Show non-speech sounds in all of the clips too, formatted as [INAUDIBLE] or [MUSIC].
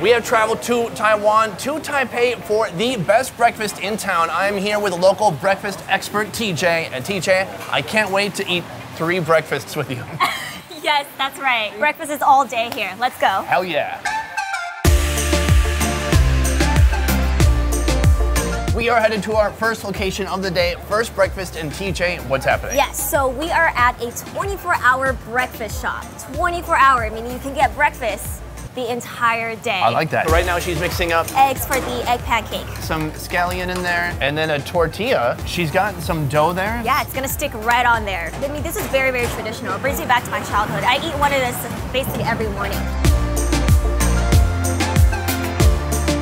We have traveled to Taiwan, to Taipei for the best breakfast in town. I'm here with local breakfast expert TJ. And TJ, I can't wait to eat three breakfasts with you. [LAUGHS] Yes, that's right. Breakfast is all day here. Let's go. Hell yeah. We are headed to our first location of the day, first breakfast in TJ. What's happening? Yes, so we are at a 24 hour breakfast shop. 24 hour, meaning you can get breakfast the entire day. I like that. Right now she's mixing up Eggs for the egg pancake. some scallion in there and then a tortilla. She's got some dough there. Yeah, it's gonna stick right on there. I mean, this is very, very traditional. It brings me back to my childhood. I eat one of this basically every morning.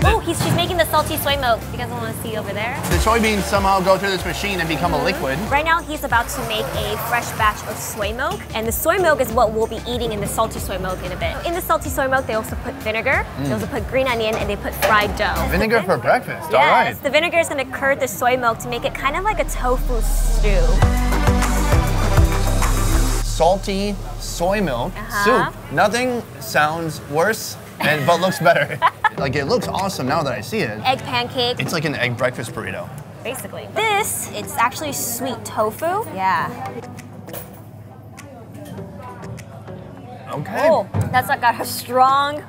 Oh, he's, she's making the salty soy milk. You guys want to see over there? The soybeans somehow go through this machine and become a liquid. Right now, he's about to make a fresh batch of soy milk, and the soy milk is what we'll be eating in the salty soy milk in a bit. In the salty soy milk, they also put vinegar, they also put green onion, and they put fried dough. Vinegar for breakfast. Yes, right. the vinegar is going to curd the soy milk to make it kind of like a tofu stew. Salty soy milk Uh-huh. soup. Nothing sounds worse and but looks better. [LAUGHS] like it looks awesome now that I see it. Egg pancake, It's like an egg breakfast burrito. basically. This, it's actually sweet tofu. Yeah. Okay. Oh, that's like got a strong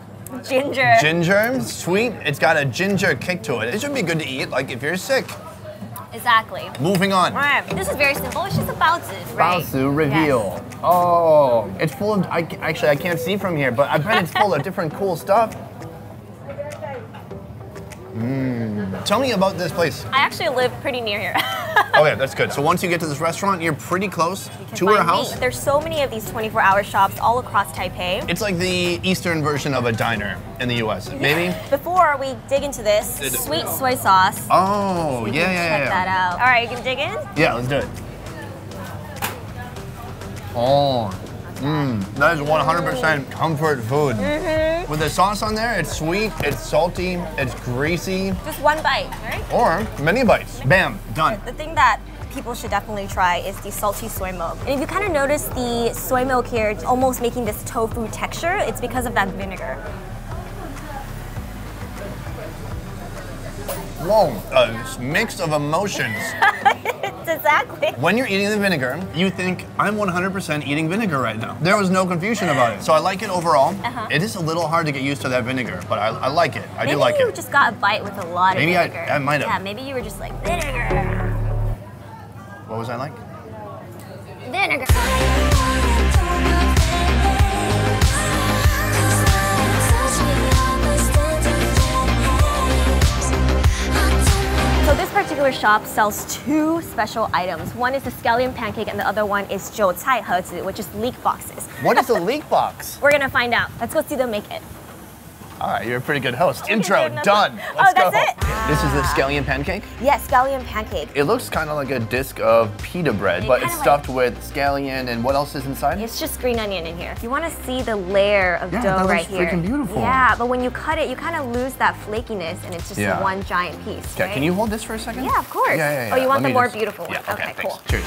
ginger. Ginger, sweet. It's got a ginger kick to it. It should be good to eat, like if you're sick. exactly. Moving on. Right. This is very simple. It's just a baozi, right? Baozi reveal. Oh, it's full of. I, actually, I can't see from here, but I bet it's full of different cool stuff. Mmm. Tell me about this place. I actually live pretty near here. [LAUGHS] Oh, okay, that's good. So once you get to this restaurant, you're pretty close can to her find me. house. There's so many of these 24-hour shops all across Taipei. It's like the eastern version of a diner in the U.S. Maybe. Before we dig into this, sweet soy sauce. Oh, You yeah, yeah, check yeah. that out. All right, you can dig in. Yeah, let's do it. Oh, mmm, that is 100% comfort food. Mm-hmm. With the sauce on there, it's sweet, it's salty, it's greasy, Just one bite, right? or many bites. Bam, done. The thing that people should definitely try is the salty soy milk. And if you kind of notice the soy milk here, it's almost making this tofu texture, it's because of that vinegar. Whoa, a mix of emotions. [LAUGHS] Exactly. When you're eating the vinegar, you think, I'm 100% eating vinegar right now. There was no confusion about it. So I like it overall. Uh-huh. It is a little hard to get used to that vinegar, but I, I like it. I Maybe do like it. Maybe you just got a bite with a lot of Maybe I- vinegar. I might have. Yeah, maybe you were just like, vinegar, What was I like? vinegar. So this particular shop sells two special items. One is the scallion pancake and the other one is jiao tai hezi, which is leek boxes. What is a [LAUGHS] leek box? We're gonna find out. Let's go see them make it. All right, you're a pretty good host. Intro, done. Let's oh, that's go. it? This is a scallion pancake. Yes, scallion pancake. It looks kind of like a disc of pita bread, It but it's like- stuffed with scallion and what else is inside? It's just green onion in here. You want to see the layer of Yeah, dough right here. freaking beautiful. Yeah, but when you cut it, you kind of lose that flakiness, and it's just Yeah. one giant piece. Okay, right? can you hold this for a second? Yeah, of course. Yeah, yeah, yeah. Oh, you want Let the more just- beautiful one? Yeah, okay, okay, cool. Cheers.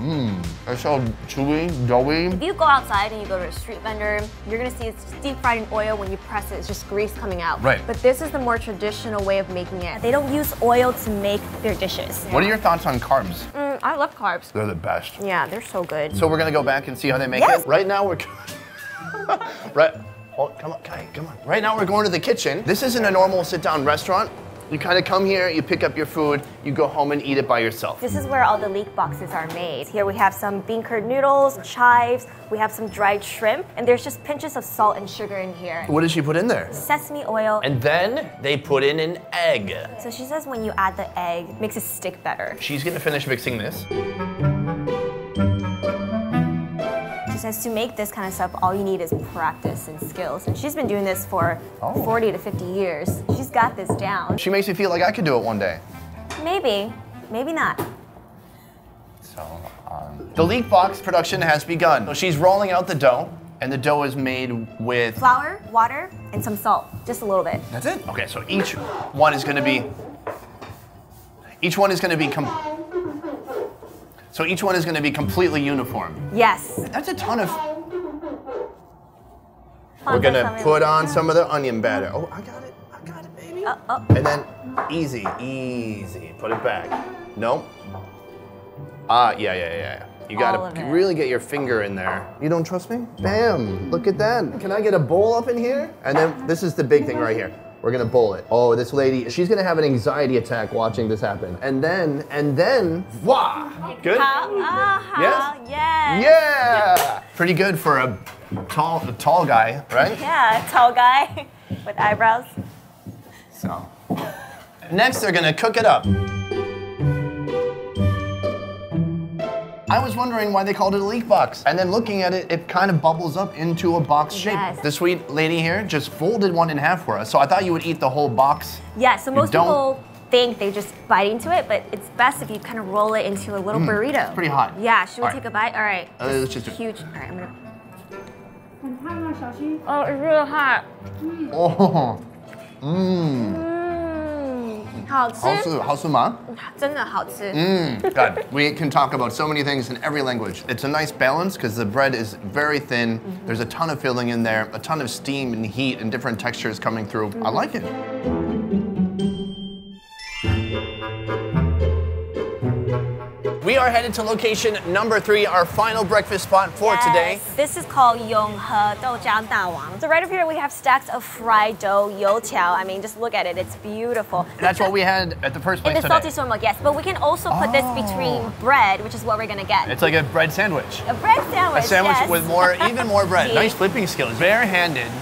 See? It's so chewy, doughy. If you go outside and you go to a street vendor, you're gonna see it's deep fried in oil. When you press it, it's just grease coming out. Right. But this is the more traditional way of making it. They don't use oil to make their dishes. What are your thoughts on carbs? Mm, I love carbs. They're the best. Yeah, they're so good. So we're gonna go back and see how they make Yes. it. Right now we're [LAUGHS] right. Oh, come on, Kai, come on. Right now we're going to the kitchen. This isn't a normal sit-down restaurant. You kind of come here, you pick up your food, you go home and eat it by yourself. This is where all the leek boxes are made. Here we have some bean curd noodles, chives, we have some dried shrimp, and there's just pinches of salt and sugar in here. What did she put in there? Sesame oil. And then they put in an egg. so she says when you add the egg, it makes it stick better. She's gonna finish mixing this. She says to make this kind of stuff, all you need is practice and skills. And she's been doing this for Oh. 40 to 50 years. She's got this down. She makes me feel like I could do it one day. Maybe, maybe not. So, um, the leek box production has begun. So she's rolling out the dough, and the dough is made with. Flour, water, and some salt, just a little bit. That's it. Okay, so each one is going to be. Each one is going to be. Com- so each one is going to be completely uniform. Yes. That's a ton of. We're gonna put something. on some of the onion batter. Oh, I got it. I got it, baby. Oh, oh. And then easy, easy. Put it back. Nope. Ah, yeah, yeah, yeah. yeah. You gotta really get your finger in there. You don't trust me? Bam! Look at that. Can I get a bowl up in here? And then this is the big thing right here. We're gonna bowl it. Oh, this lady, she's gonna have an anxiety attack watching this happen. And then, and then, wah! Good? How? Uh-huh. Yes? Yes. Yeah! Pretty good for a tall, a tall guy, right? [LAUGHS] Yeah, tall guy [LAUGHS] with eyebrows. So. Next, they're gonna cook it up. I was wondering why they called it a leek box. And then looking at it, it kind of bubbles up into a box shape. Yes. The sweet lady here just folded one in half for us. So I thought you would eat the whole box. Yeah, so most people think they just bite into it, but it's best if you kind of roll it into a little mm, burrito. pretty hot. Yeah, should we All take right. a bite? All right. Uh, let's just do it. Huge. All right, I'm gonna. Oh, it's really hot. Oh, mmm. Mm, 好吃，好吃，好吃吗？真的好吃。 Mm, [LAUGHS] God, we can talk about so many things in every language. It's a nice balance because the bread is very thin. There's a ton of filling in there, a ton of steam and heat and different textures coming through. I like it. We are headed to location number three, our final breakfast spot for today. Yes, This is called Yonghe Doujiang Dawang. So right over here we have stacks of fried dough, youtiao. I mean, just look at it, it's beautiful. That's what we had at the first place In the today. salty soy milk, yes. But we can also put this oh. between bread, which is what we're gonna get. It's like a bread sandwich. a bread sandwich. A sandwich yes. with more, even more bread. [LAUGHS] Nice flipping skills. Barehanded.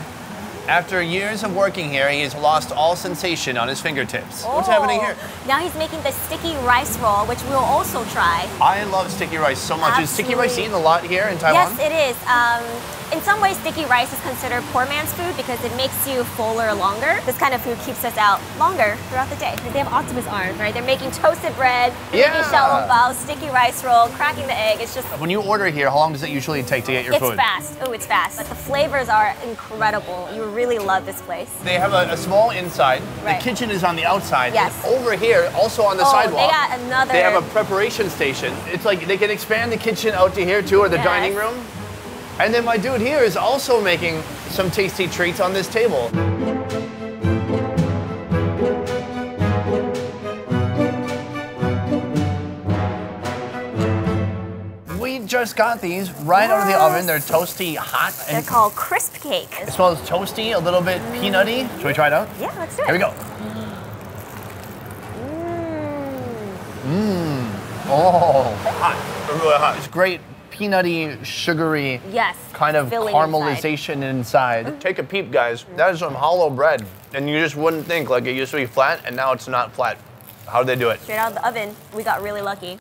After years of working here, he has lost all sensation on his fingertips. What's happening here? Oh, Now he's making the sticky rice roll, which we'll also try. I love sticky rice so much. Is sticky rice eaten a lot here in Taiwan? Yes, it is. Um, in some ways, sticky rice is considered poor man's food because it makes you fuller longer. This kind of food keeps us out longer throughout the day. They have octopus arms, right? They're making toasted bread, they're Yeah. making xiaolong bao, sticky rice roll, cracking the egg. It's just When you order here, how long does it usually take to get your it's food? It's fast. Oh, it's fast. But the flavors are incredible. You really love this place. They have a, a small inside. Right. The kitchen is on the outside. Yes. And over here, also on the Oh, they sidewalk, got another- They have a preparation station. It's like they can expand the kitchen out to here too, or the Yes. dining room. And then my dude here is also making some tasty treats on this table. We just got these right out of the oven. They're toasty, hot, They're and called crisp cake. it smells toasty, a little bit peanutty. Should we try it out? Yeah, let's do it. Here we go. Mm. Oh, hot. They're really hot. It's great peanutty, sugary Yes. kind of filling caramelization inside. Take a peep, guys. That is some hollow bread. And you just wouldn't think, like, it used to be flat, and now it's not flat. How did they do it? Straight out of the oven. We got really lucky.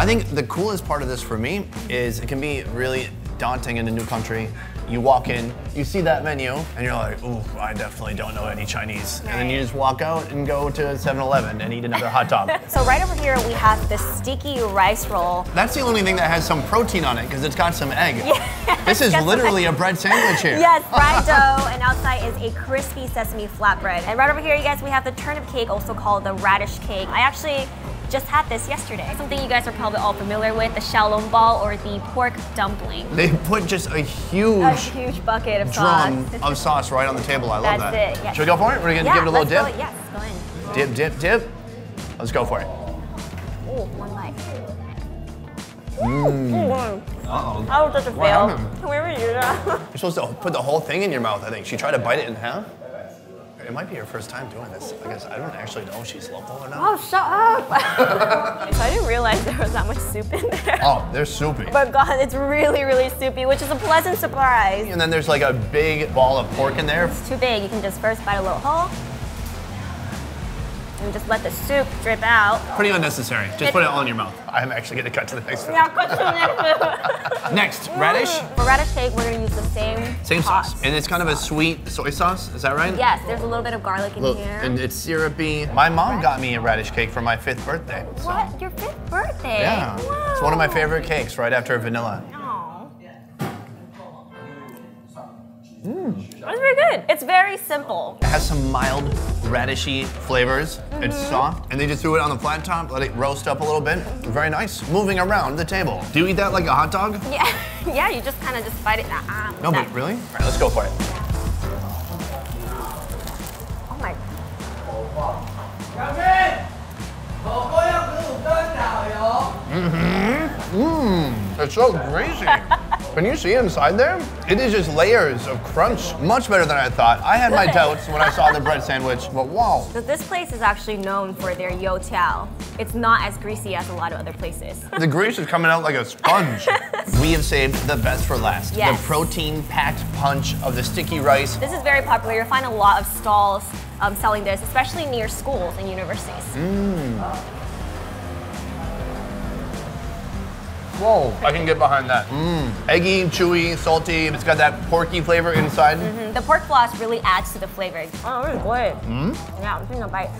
I think the coolest part of this for me is it can be really daunting in a new country. You walk in, you see that menu, and you're like, ooh, I definitely don't know any Chinese. And then you just walk out and go to 7 Eleven and eat another hot dog. [LAUGHS] So right over here we have the sticky rice roll. That's the only thing that has some protein on it because it's got some egg. [LAUGHS] This is literally a bread sandwich here. Yes, [LAUGHS] fried dough, and outside is a crispy sesame flatbread. And right over here, you guys, we have the turnip cake, also called the radish cake. I actually just had this yesterday. Something you guys are probably all familiar with, the xiaolong bao or the pork dumpling. They put just a huge A huge bucket of drum sauce. of sauce right on the table. I love That's that. it, yes. Should we go for it? We're gonna yeah, give it a little dip. Go, yes, go in. Dip, dip, dip. Let's go for it. Oh, one bite. Mmm. Uh-oh. How does it What feel? happened? Can we redo that? You're supposed to put the whole thing in your mouth, I think. She tried to bite it in half. It might be her first time doing this. I guess I don't actually know if she's local or not. Oh, shut up! [LAUGHS] so I didn't realize there was that much soup in there. Oh, they're soupy. But God, it's really, really soupy, which is a pleasant surprise. And then there's like a big ball of pork in there. It's too big. You can just first bite a little hole. And just let the soup drip out. Pretty unnecessary. Just put it all in your mouth. I'm actually gonna cut to the next one. Now cut to the next food. [LAUGHS] Next, radish. Mm, for radish cake, we're gonna use the same Same sauce. sauce. And it's kind of a sweet soy sauce, is that right? Yes, there's a little bit of garlic in Look, here. and it's syrupy. My mom got me a radish cake for my fifth birthday. so- what? Your fifth birthday? Yeah. It's one of my favorite cakes right after vanilla. Aw. Mm. It's very good. It's very simple. It has some mild radishy flavors. It's soft, and they just threw it on the flat top, let it roast up a little bit. Very nice. Moving around the table. Do you eat that like a hot dog? [LAUGHS] Yeah, yeah. You just kind of just bite it. Ah, No, that- but really? All right, let's go for it. Oh my. Come in. Mm-hmm. Mmm. It's so greasy. [LAUGHS] Can you see inside there? It is just layers of crunch. Much better than I thought. I had my doubts when I saw the bread sandwich, but wow. So this place is actually known for their youtiao. It's not as greasy as a lot of other places. The grease is coming out like a sponge. [LAUGHS] we have saved the best for last. Yes. The protein-packed punch of the sticky rice. This is very popular. You'll find a lot of stalls um, selling this, especially near schools and universities. Whoa, I can get behind that. Mmm. Eggy, chewy, salty. It's got that porky flavor inside. Mm, The pork floss really adds to the flavor. Oh, it's good. Mm? Yeah, I'm taking a bite.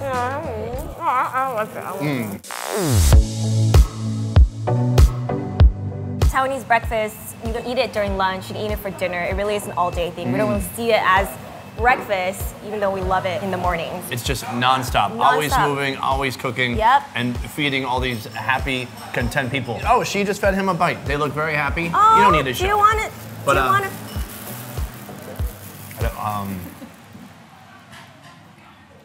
Taiwanese breakfast, you don't eat it during lunch, you can eat it for dinner. It really is an all-day thing. We don't really see it as breakfast, even though we love it in the mornings. It's just nonstop, always moving, always cooking, Yep. and feeding all these happy, content people. Oh, she just fed him a bite. They look very happy. Oh, you don't need to Do show. you want it? But, do you uh, want it? Um,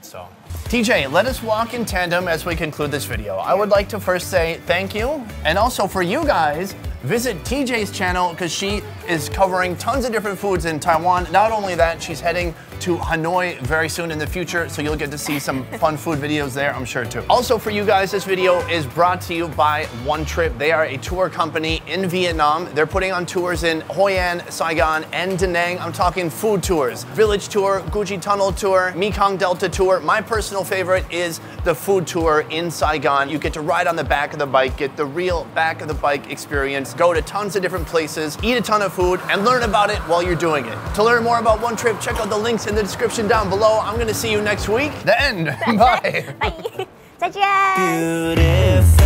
so, TJ, let us walk in tandem as we conclude this video. I would like to first say thank you, and also for you guys, visit TJ's channel because she is covering tons of different foods in Taiwan. Not only that, she's heading to Hanoi very soon in the future, so you'll get to see some fun food videos there, I'm sure too. Also for you guys, this video is brought to you by One Trip. They are a tour company in Vietnam. They're putting on tours in Hoi An, Saigon, and Da Nang. I'm talking food tours, village tour, Cu Chi Tunnel tour, Mekong Delta tour. My personal favorite is the food tour in Saigon. You get to ride on the back of the bike, get the real back of the bike experience, go to tons of different places, eat a ton of food, and learn about it while you're doing it. To learn more about One Trip, check out the links in in the description down below. I'm gonna see you next week. The end. [LAUGHS] [LAUGHS] Bye. Bye. Beautiful.